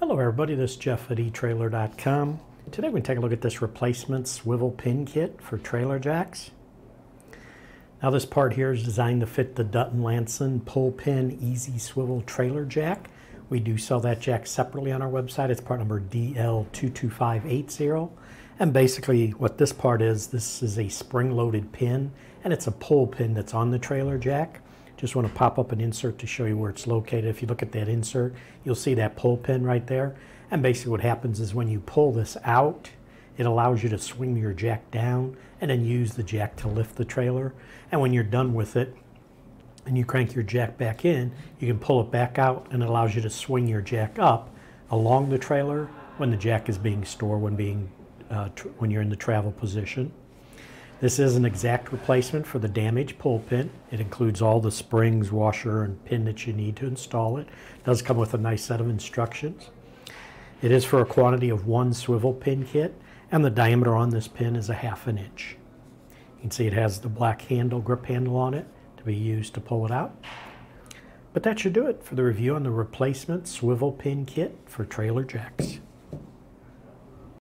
Hello everybody, this is Jeff at eTrailer.com. Today we're going to take a look at this replacement swivel pin kit for trailer jacks. Now this part here is designed to fit the Dutton Lainson pull pin easy swivel trailer jack. We do sell that jack separately on our website. It's part number DL22580. And basically what this part is, this is a spring-loaded pin and it's a pull pin that's on the trailer jack. Just want to pop up an insert to show you where it's located. If you look at that insert, you'll see that pull pin right there. And basically what happens is when you pull this out, it allows you to swing your jack down and then use the jack to lift the trailer. And when you're done with it and you crank your jack back in, you can pull it back out and it allows you to swing your jack up along the trailer when the jack is being stored, when, being, uh, when you're in the travel position. This is an exact replacement for the damaged pull pin. It includes all the springs, washer, and pin that you need to install it. It does come with a nice set of instructions. It is for a quantity of one swivel pin kit, and the diameter on this pin is a half an inch. You can see it has the black handle, grip handle on it to be used to pull it out. But that should do it for the review on the replacement swivel pin kit for trailer jacks.